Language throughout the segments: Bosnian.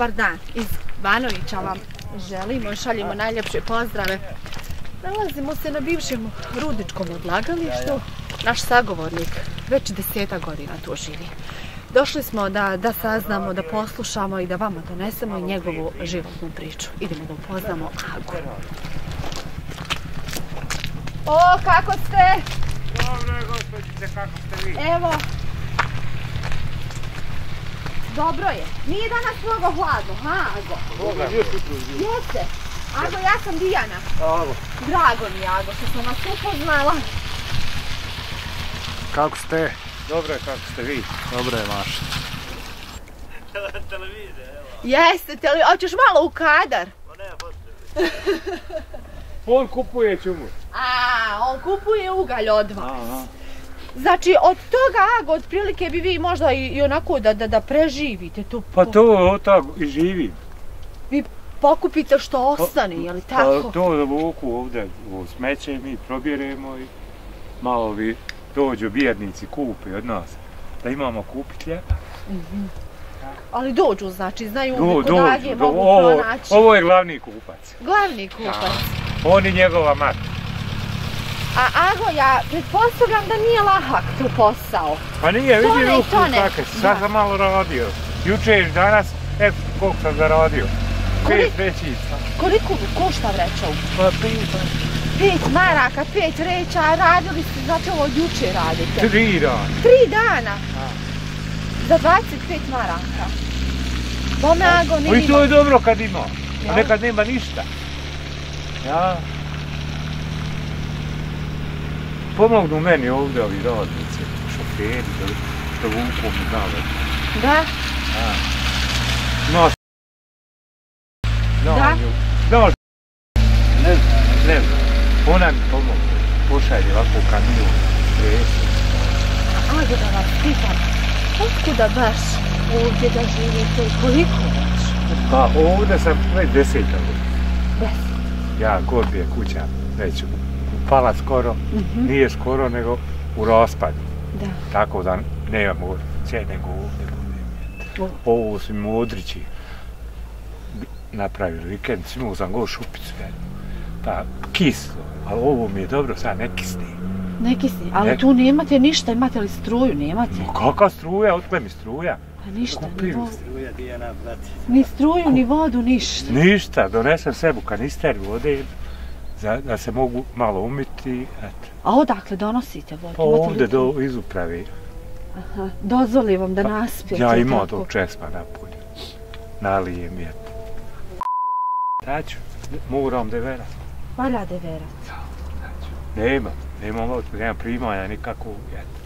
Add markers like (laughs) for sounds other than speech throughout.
Dobar dan. Iz Banovića vam želimo šaljimo najljepše pozdrave. Nalazimo se na bivšem rudničkom odlagalištu. Naš sagovornik već deseta godina tu živi. Došli smo da, da saznamo, da poslušamo i da vama donesemo i njegovu životnu priču. Idemo da upoznamo Agu. O, kako ste? Dobro gospođice, kako ste vi? Evo. Dobro je. Nije danas mnogo hladno, ha, Ago? Boga, Jeste. Ago, ja sam Dijana. Alo. Drago mi je, Ago, što sam vas upoznala. Kako ste? Dobro je, kako ste vi? Dobro je, Maša. Jeste, te li, hoćeš malo u kadar? (laughs) On kupuje čumu. A, on kupuje ugalj od vas. Aha. Znači, od toga, Ago, otprilike bi vi možda i, i onako da, da, da preživite tu. Pa to od tako i živim. Vi pokupite što ostane, je li tako? Pa to da vuku ovdje u smeće, mi probjeremo i malo vi dođu bjednici kupi od nas. Da imamo kupiti ljeta. Ali dođu, znači, znaju Do, uvijek dođu, mogu ovo, pronaći. ovo je glavni kupac. Glavni kupac. On i njegova mati. A Ago, ja pretpostavljam da nije lahak tu posao. Pa nije, vidi ruku ne. kakve, sad sam malo radio. Juče i danas, e, koliko sam zaradio. Pet većica. Koliko košta vreća u? Pa pita. Pet maraka, pet vreća, a radili ste, znači ovo od juče radite. Tri dana. Tri dana. Za 25 maraka. Bome Ago, Pa ne i to je dobro kad ima. A nekad nema ništa. Ja. Pomognu meni ovdje ovi radnici, šoferi, da, da vuku mi dale. Da? No, no, Da? no, ne znam, ne znam. Ona mi pomogne. Pošalje ovako kamion. Resu. Ago, da vas pitam. Otkuda baš ovdje da živite i koliko već? Pa ovdje sam već deseta godina. Deset. Ja, god je kuća, već upala skoro, Mhm. nije skoro, nego u raspadu. Da. Tako da nemamo cijene nego ovdje. Ovo su mi modrići napravili vikend, imao sam go šupicu jednu. Pa kislo, ali ovo mi je dobro, sad ne kisni. Neki si, ali Ne. tu nemate ništa, imate li struju, nemate? Ma kakva struja, otkle mi struja? Pa ništa, ni, Kupim vo... struja, Dijana, brate. ni struju, ni vodu, ništa. Ništa, donesem sebu kanister vode, za, da se mogu malo umiti, eto. A odakle donosite vodu? Pa ovdje do, iz uprave. Aha, dozvoli vam da naspijete. Ja tako? tog česma napolju. Nalijem je. Daću, moram da vera. Valja de vera. Nema, nema vod, nema primanja nikakvu. Eto.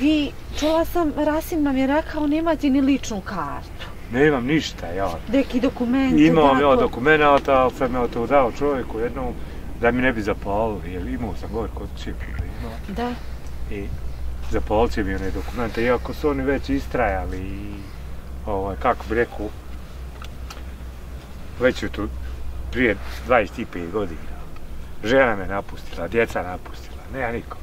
Vi, čula sam, Rasim nam je rekao, nemate ni ličnu kartu. Nemam ništa, ja. Neki dokumenti, Imam ja dokumenta, ali sam ja to dao čovjeku jednom da mi ne bi zapalilo, jer imao sam gore kod imao. Da. I zapalili će mi one dokumente, iako su oni već istrajali i ovaj, kako bi rekao, već je tu prije 25 godina. Žena me napustila, djeca napustila, nema nikog.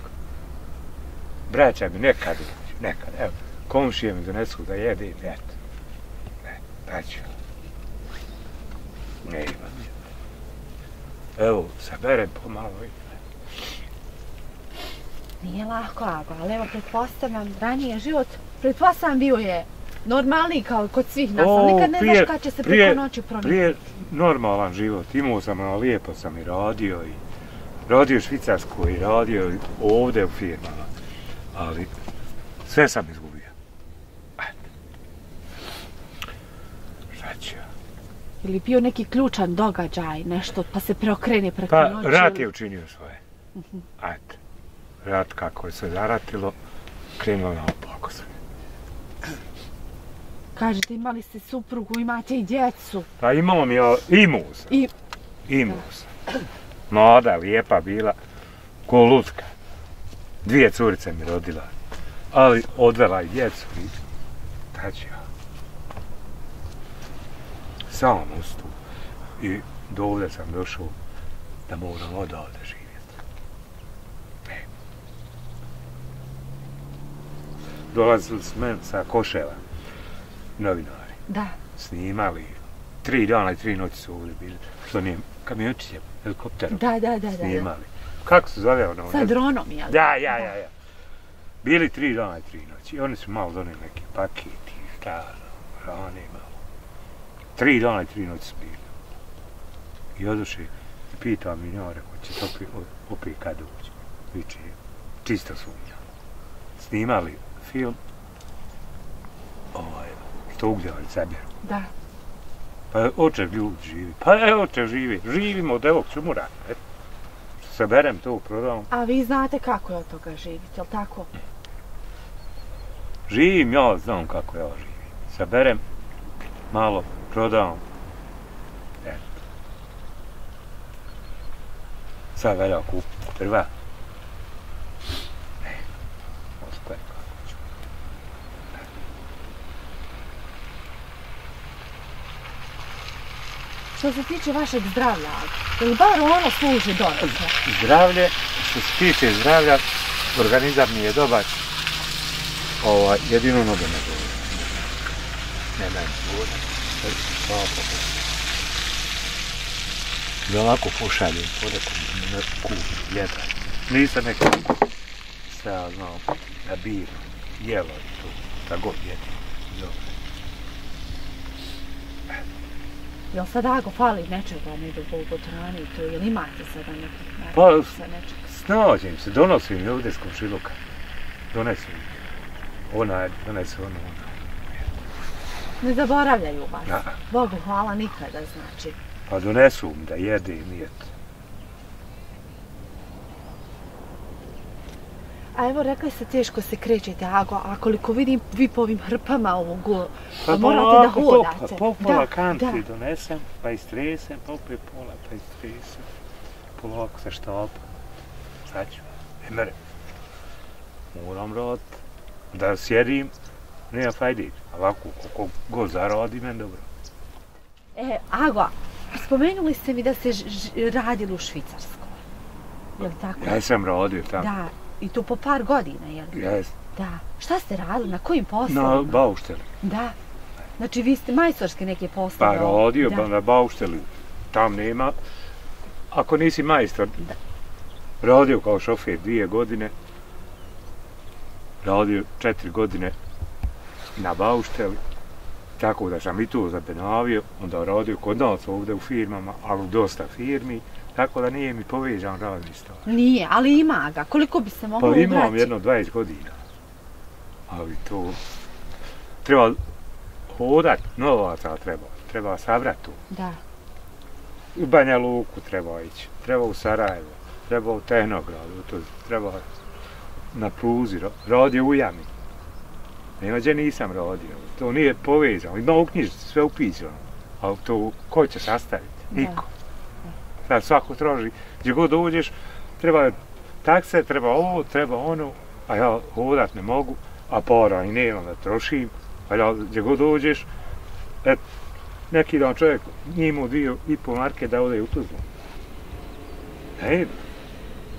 Braća mi nekad, nekad, evo, komšije mi donesu da jedem, eto. Ne, daću. Ne imam. Evo, saberem pomalo i Nije lako, Ago, ali evo, pretpostavljam, ranije život, pretpostavljam bio je normalni kao kod svih nas, ali nikad ne znaš kad će se preko noći promijeniti. Prije normalan život, imao sam, a lijepo sam i radio i radio u Švicarskoj i radio ovdje u firmama, ali sve sam izgubio. Eto. Šta ću ja? Ili bio neki ključan događaj, nešto, pa se preokrene preko Pa, noći. rat ili- je učinio svoje. Eto. Rat kako je se zaratilo, krenulo na opako sve. Kažete, imali ste suprugu, imate i djecu. Pa imam ja, imao sam. I, Imao sam. Mlada, lijepa bila, ko lutka. Dvije curice mi rodila. Ali odvela i djecu i ja. Sam ustao. I do ovdje sam došao da moram odavde živjeti. Ne. Dolazili men sa Koševa. novinari. Da. Snimali. Tri dana i tri noći su ovdje bili. Što nije kamiončiće, helikopterom. Da, da, da, da. da. Snimali. Kako se zove ono? Sa dronom, jel? Da, ja, ja, ja. Bili tri dana i tri noći. I oni su malo doneli neki paket i šta, ono, hrane malo. Tri dana i tri noći su bili. I odošli i pitao mi njoj, rekao, će to opet, opet kad doći. Viče, čisto sumnja. Snimali film, ovaj, što ugdjevali Ceberu. Da. Pa očev ljudi živi. Pa e, očev živi. Živimo od ovog čumura. Eto. Saberem to, prodam. A vi znate kako je od toga živjeti, jel tako? Živim, ja znam kako ja živim. Saberem, malo, prodam. Eto. Sad velja kupiti prva. E, ostaje kako ću. Što se tiče vašeg zdravlja, je li bar ono služi donekle? Zdravlje, što se tiče zdravlja, organizam mi je dobar. Ovaj, jedino noge ne boli. Ne, ne, boli. Da ovako pošaljem po nekom neku jedan. Nisam neko šta ja znam, da bir, jelo i to, šta god jedi. Dobro. Jel sad ako fali nečega, ne do polgotrani i to, jel imate sada nekih Pa, naravnica nečega? Snađem se, donosim ovdje s komšiluka. Donesim. Ona je, donese ono, ono. Ne zaboravljaju vas. Da. Bogu hvala nikada, znači. Pa donesu mi da jede i nijet. A evo, rekli ste teško se krećete, Ago, a koliko vidim vi po ovim hrpama ovog, Pa morate da hodate. Po, po pola kanti da. donesem, pa istresem, pa opet pola, pa istresem. Polako sa štapa. Sad ću. E. Moram rad. Da sjedim, nema fajde. A Ovako, koliko god zaradi, men dobro. E, Ago, spomenuli ste mi da se ž, ž, radili u Švicarskoj. Je li tako? Ja sam radio tamo. Da, i to po par godina, je li? Ja Da. Šta ste radili, na kojim poslovima? na baušteli. Da. Znači, vi ste majstorske neke Pa poslove. radio, da. pa na baušteli. Tam nema. Ako nisi majstor, Da. radio kao šofer dvije godine, radio četiri godine na baušteli, tako da sam i tu zabenavio, onda radio kod nas ovdje u firmama, ali u dosta firmi, tako da nije mi povežan radni staž. Nije, ali ima ga. Koliko bi se moglo Pa imam ubrati? jedno 20 godina, ali to treba hodat, novaca treba, treba sabrat tu. Da. U Banja Luku treba ići, treba u Sarajevo, treba u Tehnogradu, to treba na pruzi, radio u jami. Nema gdje nisam radio, to nije povezano, ima u knjižici sve upisano, ali to ko će sastaviti? Niko. Sad svako traži, gdje god uđeš, treba takse, treba ovo, treba ono, a ja hodat ne mogu, a para i nemam da trošim, a ja gdje god uđeš, et, neki dan čovjek njemu dio i po marke da ode u Tuzlu. Ej,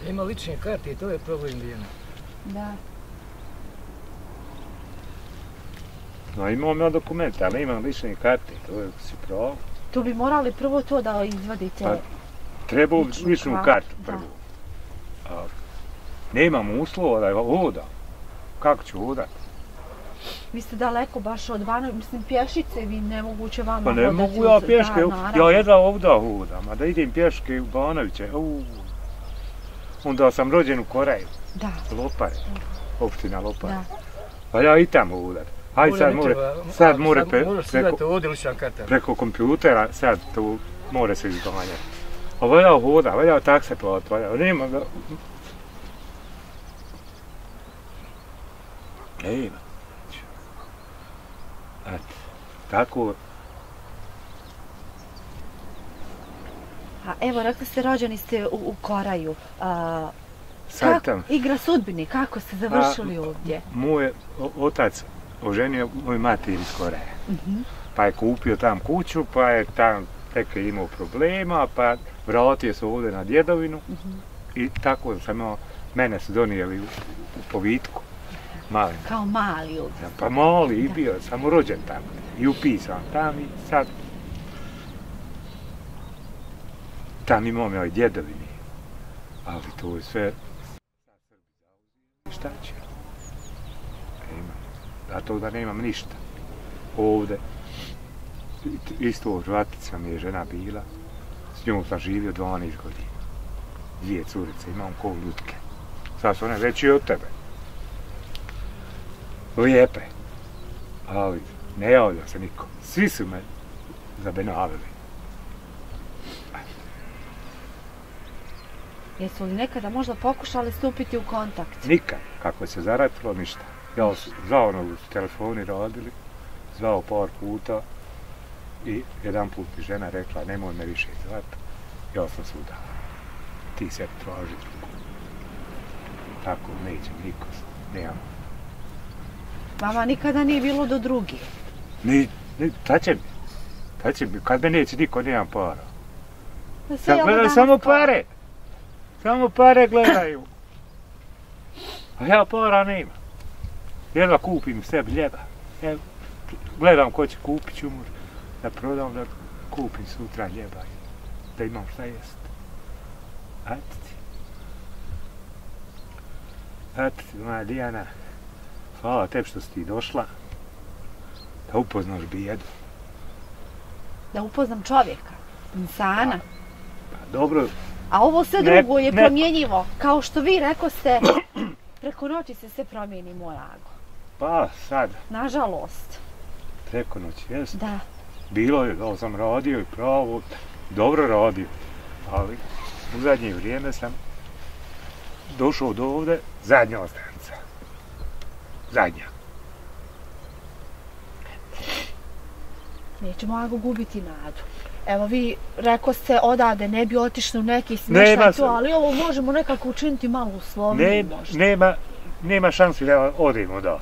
Ima lične karte i to je problem Dijana. Da. No imam ja dokumente, ali imam lične karte, to je si pravo. Tu bi morali prvo to da izvadite. Pa, Treba Ličnu ličnu kartu, kartu da. prvo. A, nemam uslova da je hodam. Kako ću hodat? Vi ste daleko baš od vana, mislim, pješice vi nemoguće vama Pa ne hodati mogu ja pješke, da, ja jedva ovda hodam, a da idem pješke u Banoviće, uu. Onda sam rođen u Koraju, Da, Lopare, opština Lopare. da. Pa ja i tamo udar. Aj sad ne more, treba, sad a, more pre, Moraš preko, preko kompjutera, sad tu more se izganjati. A valja hoda, valja takse plat, valja, nema ga. Nema. Eto, tako, A evo, rekli ste, rođeni ste u, u Koraju. A, sad kako, tam, igra sudbine, kako ste završili ovdje? moj otac oženio moj mati iz Koreje. Mhm. Pa je kupio tam kuću, pa je tam tek je imao problema, pa vratio se ovdje na djedovinu Mhm. i tako sam imao, mene su donijeli u, u povitku. Mali. Kao mali. Ja, Pa mali i bio, samo rođen tamo. I upisan tam i sad... Tam imao mi ovaj djedovini. Ali to je sve... Šta će? Nema. Zato da nemam ništa. Ovde. Isto Hrvatica mi je žena bila. S njom sam živio 12 godina. Dvije curice, imam ko ljutke. Sad su one veći od tebe. Lijepe. Ali ne javlja se niko. Svi su me zabenavili. Jesu li nekada možda pokušali stupiti u kontakt? Nikad. Kako se zaratilo, ništa. Ja sam zvao su telefoni radili, zvao par puta i jedan put mi žena rekla nemoj me više zvat. Ja sam se udao. Ti se traži drugu. Tako neće niko. Nemam. Vama nikada nije bilo do drugi. Ni, ni, ta će mi. Ta će mi. Kad me neće niko, nemam para. Da se gledaju danas samo pare. Samo pare gledaju. A ja para nema. Jedva kupim sebi ljeba. Evo, gledam ko će kupit ću mu da prodam da kupim sutra ljeba. Da imam šta jest. Eto ti. Eto ti, moja Dijana. Hvala tebi što si ti došla. Da upoznaš bijedu. Da upoznam čovjeka, insana. Pa dobro, A ovo sve Ne- drugo je ne- promjenjivo. Kao što vi reko ste, preko noći se sve promijeni moj ago. Pa sad, Nažalost, preko noći, jest. da. Bilo je, da sam radio i pravo, dobro radio, ali u zadnje vrijeme sam došao do ovde, zadnja ostanica. Zadnja. Nećemo Ago gubiti nadu. Evo vi, reko ste odade, ne bi otišli u neki smještaj to, ali ovo možemo nekako učiniti malo u Sloveniji Ne, možda. nema, nema šansi da odemo da.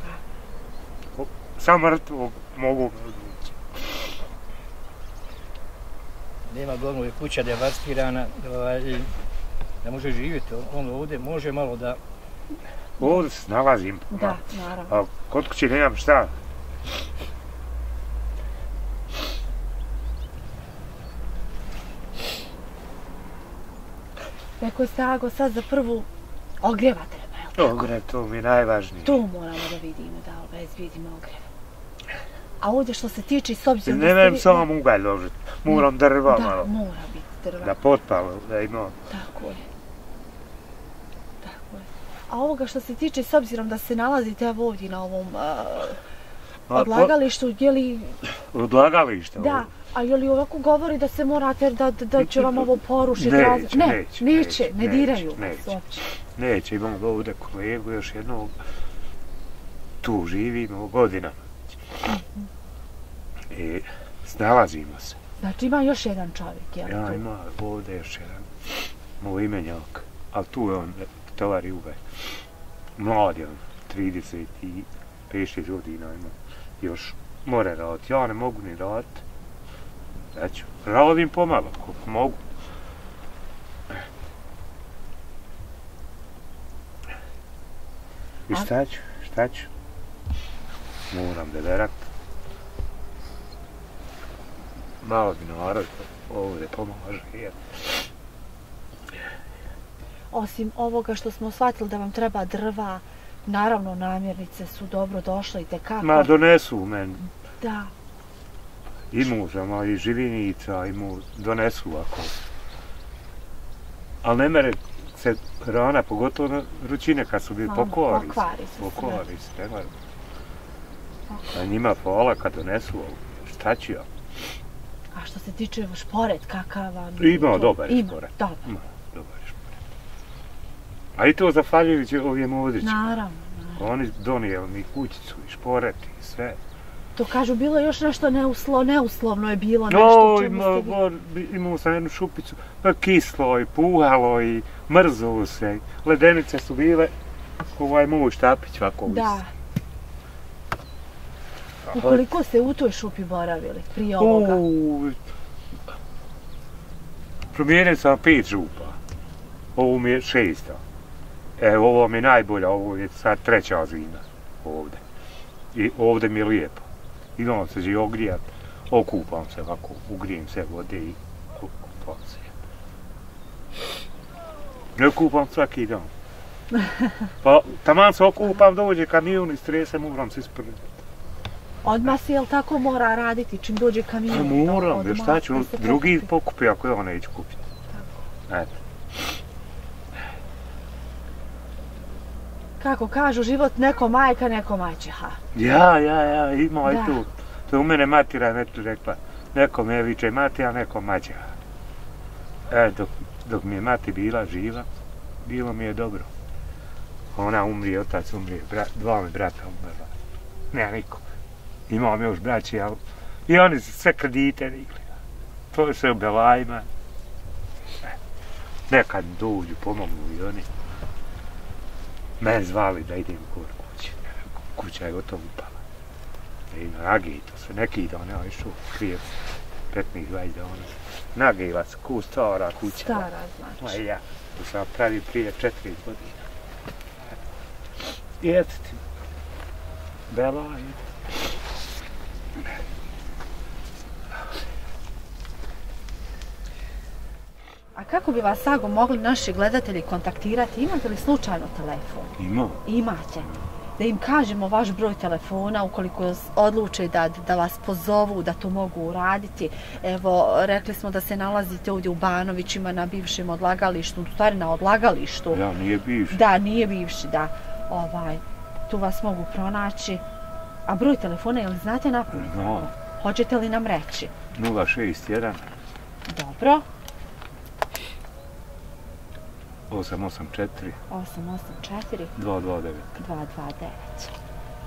Samo mrtvo mogu Nema glavno je kuća devastirana, ovaj, ne može živjeti. On ovdje može malo da... ovdje se nalazim. Da, naravno. A kod kuće nemam šta. Rekao ste Ago sad za prvu ogreva treba, jel tako? Dobre, to mi je najvažnije. To moramo da vidimo, da obezbidimo ogreve. A ovdje što se tiče, s obzirom Ne vem vi- samo ugalj ložit. Moram drva Da, malo. mora biti drva. Da potpalo, da ima. Tako je. Tako je. A ovoga što se tiče, s obzirom da se nalazite evo ovdje na ovom uh, odlagalištu, je li, Odlagalište. da, ovo. a je li ovako govori da se morate, da, da, da će vam ovo porušiti? Neće, raz- ne, neće, neće, neće, ne neće, diraju vas neće. uopće. Neće, imamo ovdje kolegu, još jednog. Tu živimo godinama. I snalazimo se. Znači ima još jedan čovjek, jel? Ja tu? ima ovdje još jedan moj imenjak. Ali tu je on, tovar Juve. Mlad je on, 35 6 godina ima. Još more raditi. Ja ne mogu ni raditi. Znači, radim pomalo, koliko mogu. I šta ću, šta ću? Moram da verat. Malo mi narod ovdje pomaže. jer Osim ovoga što smo shvatili da vam treba drva, naravno namirnice su dobro došle i tekako. Ma donesu u meni. Da, I mužama, i živinica, i mu donesu ako. Ali ne mere se rana, pogotovo ručine kad su bili Ono, pokvari. se, pokvari. Pokvari ne. A njima hvala kad donesu ovo. Šta ću ja? A što se tiče šporet, kakav vam... Ima dobar Ima, šporet. Dobar, Ima, dobar šporet. A i to zahvaljujući ovim modrićima. naravno. naravno. Oni donijeli mi kućicu i šporet i sve. To kažu, bilo još nešto neuslo, neuslovno je bilo nešto No, u čemu ima, ste imao sam jednu šupicu, pa kislo i puhalo i mrzlo se. Ledenice su bile, ovaj moj štapić ovako. Da. Aha. Ukoliko ste u toj šupi boravili prije ovoga? Uuu. Promijenio sam pet župa. Ovo mi je šesta. E, ovo mi je najbolja, ovo je sad treća zima. ovde. I ovde mi je lijepo. Idemo se i ogrijat, okupam se ovako, ugrijem se vode i kupam se. Ne kupam svaki dan. (laughs) Pa taman se okupam, dođe kamion i strese, moram se isprljati. Odmah se, jel tako, mora raditi čim dođe kamion? Pa moram, Odmah jer šta ću, da se drugi pokupi. ako ja neću kupiti. Eto. Kako kažu, život neko majka, neko maćeha. Ja, ja, ja, ima i tu. To je u mene matira neto rekla. Neko me viče mati, a neko mađa. E, dok, dok mi je mati bila živa, bilo mi je dobro. Ona umrije, otac umrije, bra, dva mi brata umrla. Nema niko. Imam još braći, ali i oni su sve kredite digli. To je sve u belajima. E, Nekad dođu, pomognu i oni. Mene zvali da idem kod kuće. Kuća je gotovo upala. Da ima nagito se, neki dan ja išao prije 15-20 dana. Nagila se, ku stara kuća. Stara, Ma znači. ja, to sam pravi prije 4 godina. I eto ti. Bela je. A kako bi vas, Sago, mogli naši gledatelji kontaktirati? Imate li slučajno telefon? Ima. Imate. Da im kažemo vaš broj telefona ukoliko odluče da, da vas pozovu, da to mogu uraditi. Evo, rekli smo da se nalazite ovdje u Banovićima na bivšem odlagalištu, u stvari na odlagalištu. Ja nije bivši. Da, nije bivši, da. Ovaj, tu vas mogu pronaći. A broj telefona, jel znate napamet? No. Hoćete li nam reći? 061 Dobro. 884 884 229. 229.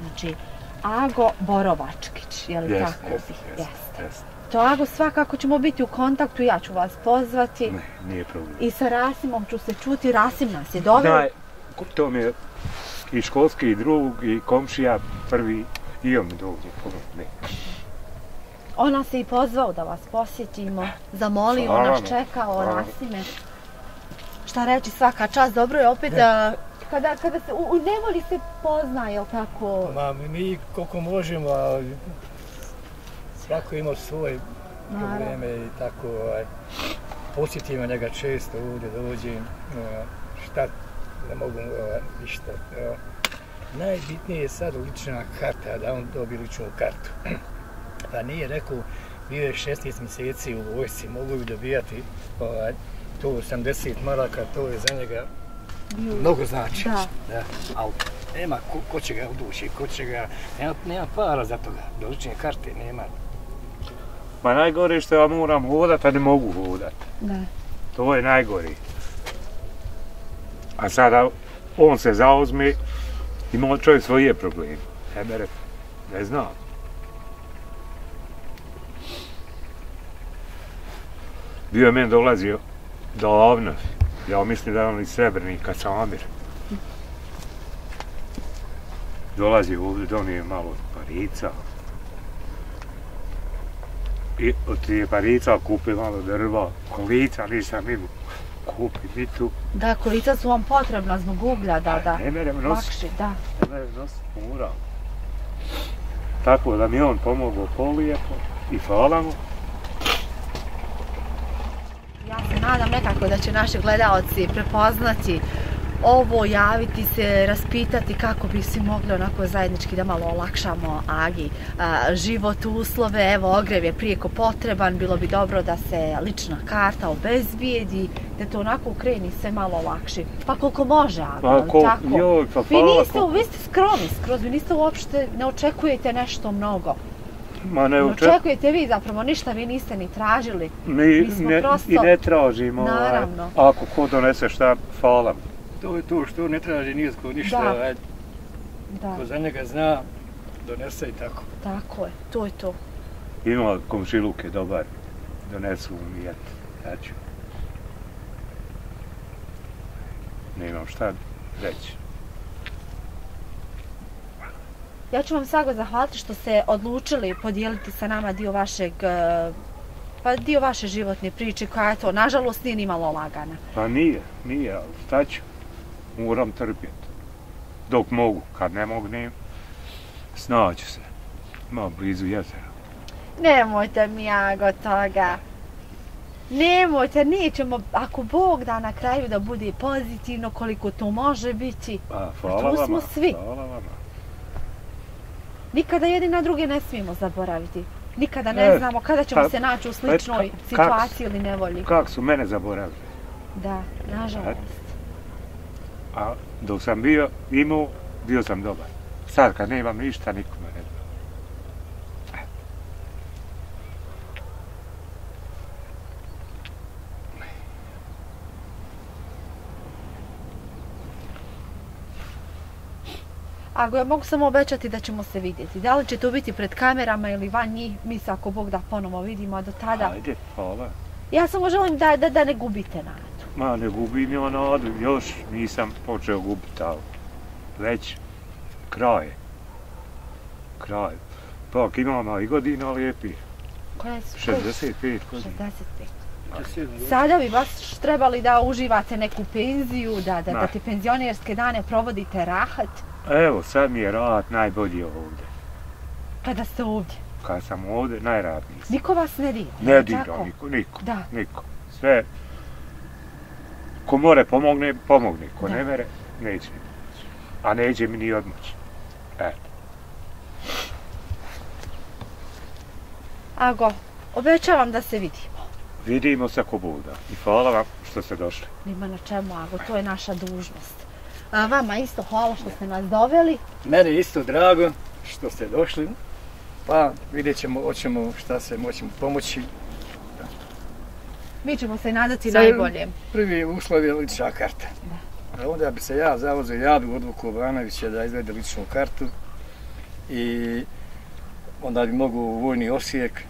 Znači, Ago Borovačkić, je li Jest, tako? jest, bi? jest, Jeste. jest. To Ago, svakako ćemo biti u kontaktu, ja ću vas pozvati. Ne, nije problem. I sa Rasimom ću se čuti, Rasim nas je doveo. Da, to mi je i školski drug i komšija prvi i on mi dođe pomogne. On nas je i pozvao da vas posjetimo, zamolio, Hvala nas čekao, Hvala. Rasime. Šta reći, svaka čast, dobro je opet da... Kada, kada se, u, u nevoli se pozna, jel tako? Ma, mi koliko možemo, a svako ima svoje probleme i tako, ovaj, posjetimo njega često ovdje, dođem, ovaj, šta, ne mogu ovaj, ništa. ovaj. Najbitnije je sad lična karta, da on dobije ličnu kartu. (clears throat) Pa nije rekao, bio je 16 mjeseci u vojsci, mogu bi dobijati ovaj, to 80 maraka, to je za njega mnogo znači. Da. da. Ali nema ko, ko će ga udući, ko će ga, nema, nema para za toga, do lične karte nema. Ma najgore što ja moram hodat, a ne mogu hodat. Da. To je najgore. A sada on se zauzme, Imao čovjek svoje probleme. Tebe ne znam. Bio je meni dolazio davno. Ja mislim da je on iz Srebrnika, Samir. Dolazi ovdje, donije malo parica. I od tije parica kupi malo drva, kolica nisam imao. Kupi mi tu, Da, kolica su vam potrebna zbog uglja, da, da. ne merem nositi, Lakše, da. ne merem nositi, moram. Tako da mi on pomogao polijepo i hvala mu. Ja se nadam nekako da će naši gledaoci prepoznati ovo, javiti se, raspitati kako bi svi mogli onako zajednički da malo olakšamo Agi a, život, uslove, evo ogrev je prijeko potreban, bilo bi dobro da se lična karta obezbijedi, da to onako kreni sve malo lakše. Pa koliko može, Aga, Pa ko, tako? joj, pa Vi niste, vi ste skromni skroz, vi niste uopšte, ne očekujete nešto mnogo. Ma ne Ne očekujete vi zapravo ništa, vi niste ni tražili. Mi, Mi smo ne, prosto- I ne tražimo, ovaj, Naravno. ako ko donese šta, hvala. To je to što ne traži nijezko ništa, Da. ovaj, Da, ko za njega zna, donese i tako. tako je, to je to. Ima komšiluke dobar, donesu mi jet, ja ću. Nemam šta reći. Ja ću vam Sago zahvaliti što ste odlučili podijeliti sa nama dio vašeg e, pa dio vaše životne priče koja je to, nažalost, nije ni malo lagana. Pa nije, nije, ali šta ću? Moram trpjeti. Dok mogu, kad ne mognem, Snaću se. Malo blizu jezera. Nemojte mi jago toga. Nemojte, nećemo, ako Bog da na kraju da bude pozitivno koliko to može biti. A, hvala tu vama. smo svi. Hvala vama. Nikada jedni na druge ne smijemo zaboraviti. Nikada ne E, znamo kada ćemo pa- se naći u sličnoj ka- situaciji ili nevolji. Kako su mene zaboravili? Da, nažalost. A dok sam bio, imao, bio sam dobar. Sad kad nemam ništa, nikome ne dam. Ako ja mogu samo obećati da ćemo se vidjeti. Da li će to biti pred kamerama ili van njih, mi se ako Bog da ponovo vidimo, a do tada... Ajde, hvala. Ja samo želim da, da, da ne gubite nadu. Ma ne gubim ja nadu, još nisam počeo gubiti, ali već kraj. je. Kraj. Pa imamo i godina lijepi. Koje su? koje su? 65 godina. 65. Sada bi baš trebali da uživate neku penziju, da, da, da te penzionerske dane provodite rahat Evo, sad mi je rad najbolji ovdje. kada ste ovdje. Kad sam ovdje, najradniji sam. Niko vas ne dira. Ne dira niko, niko, Da. niko. Sve, ko more pomogne, pomogne. Ko Da. ne mere, neće mi pomoći. A neće mi ni odmoći. Eto. Ago, obećavam da se vidimo. Vidimo se ko buda. I hvala vam što ste došli. Nima na čemu, Ago, to je naša dužnost. A vama isto hvala što ste nas doveli. Meni je isto drago što ste došli. Pa vidjet ćemo, hoćemo šta se moćemo pomoći. Mi ćemo se nadati najboljem. Prvi uslov je lična karta. A onda bi se ja zavozio, ja bi odvuku Obranovića da izvede ličnu kartu i onda bi mogu u vojni osijek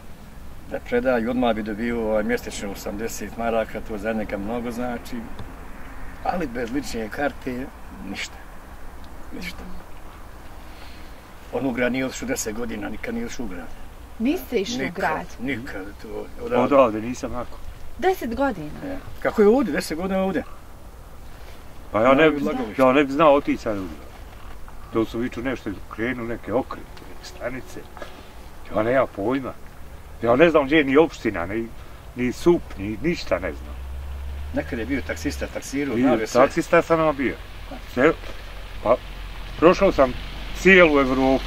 da preda i odmah bi dobio ovaj mjesečno 80 maraka, to za njega mnogo znači. Ali bez lične karte ništa. Ništa. On u grad nije otišao 10 godina, nikad nije otišao u grad. Niste išli u Nikad, grad. nikad. To, odavde. Odavde nisam ako. Deset godina. E, Kako je ovdje, 10 godina ovdje? Pa ja ne, bi- ja ne bi znao otići sad. To su viču nešto, krenu neke okrete, neke stanice. Ja ne ja pojma. Ja ne znam gdje je ni opština, ni, ni sup, ni ništa ne znam. Nekad je bio taksista, taksirao, I znao je sve. taksista sam nam bio. Sve, pa, prošao sam cijelu Evropu.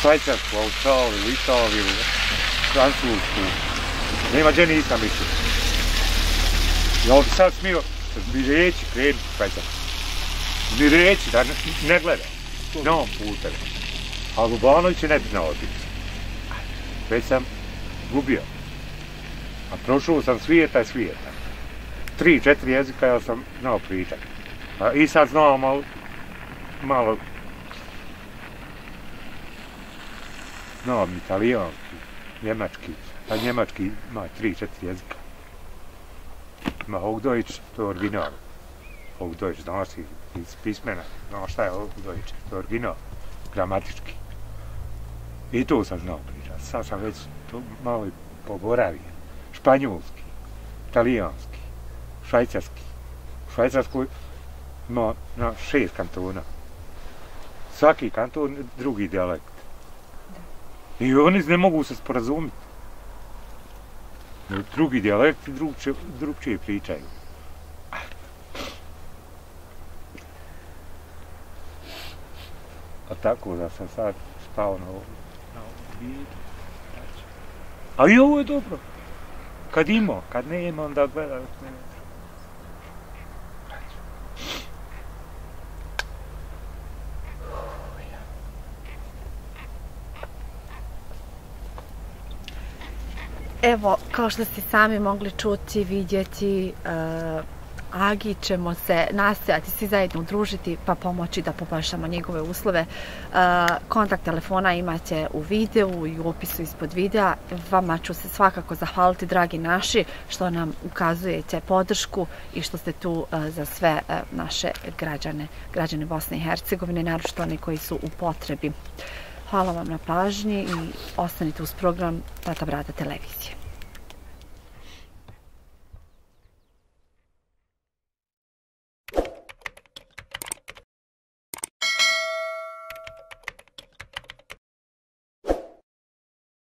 Švajcarsku, Australiju, Italiju, Francusku. Nema gdje nisam išao. Ja bi sad smio mi reći kreni, u Mi reći da ne, ne gleda. Na ovom puteve. A Lubanović je ne bi znao otići. Već sam gubio. A prošao sam svijeta i svijeta. Tri, četiri jezika ja sam znao pričati. A i sad znao malo, malo znao italijanski, njemački, a njemački ima tri, četiri jezika. Ima Hochdeutsch, to je original. Hochdeutsch, znaš i iz pismena, znaš šta je Hochdeutsch, to je original, gramatički. I to sam znao pričati. Sad sam već to malo i poboravio. Španjolski, italijanski, švajcarski. U Švajcarskoj ima na šest kantona. Svaki kanton drugi dijalekt. I oni ne mogu se sporazumiti. Drugi dijalekt i drugčije, pričaju. A tako da sam sad spao na ovom. A i ovo je dobro. Kad ima, kad nema, onda gleda. Ne. Evo, kao što ste sami mogli čuti, vidjeti, uh, Agi ćemo se nastojati svi zajedno družiti pa pomoći da poboljšamo njegove uslove. Uh, kontakt telefona imate u videu i u opisu ispod videa. Vama ću se svakako zahvaliti, dragi naši, što nam ukazujete podršku i što ste tu uh, za sve uh, naše građane, građane Bosne i Hercegovine, naročito oni koji su u potrebi. Hvala vam na pažnji i ostanite uz program Tata Brada televizije.